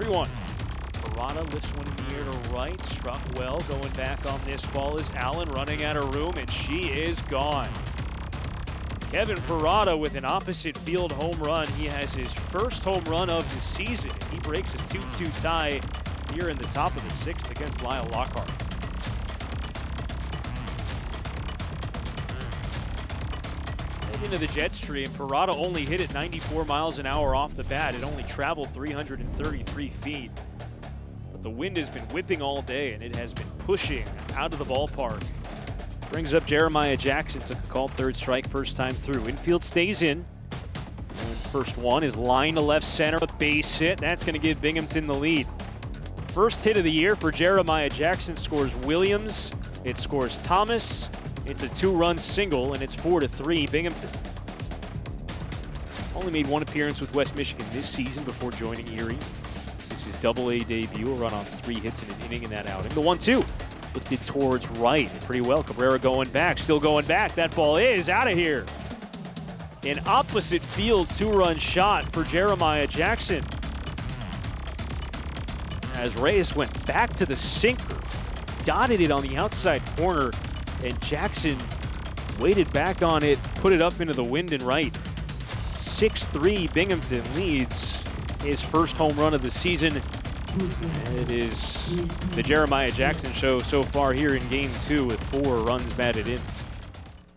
3-1. Parada lifts one air to right, struck well. Going back on this ball is Allen running out of room, and she is gone. Kevin Parada with an opposite field home run. He has his first home run of the season. He breaks a 2-2 tie here in the top of the sixth against Lyle Lockhart. Into the jet stream, Parada only hit it 94 miles an hour off the bat. It only traveled 333 feet. But the wind has been whipping all day and it has been pushing out of the ballpark. Brings up Jeremiah Jackson, took a called third strike first time through. Infield stays in. And first one is line to left center, a base hit. That's going to give Binghamton the lead. First hit of the year for Jeremiah Jackson scores Williams. It scores Thomas. It's a two-run single, and it's four to three. Binghamton only made one appearance with West Michigan this season before joining Erie. This is his Double-A debut. A run on three hits in an inning in that outing. The one-two lifted towards right pretty well. Cabrera going back, still going back. That ball is out of here. An opposite field two-run shot for Jeremiah Jackson as Reyes went back to the sinker, dotted it on the outside corner, and Jackson waited back on it, put it up into the wind and right. 6-3 Binghamton leads his first home run of the season. It is the Jeremiah Jackson show so far here in game two with four runs batted in.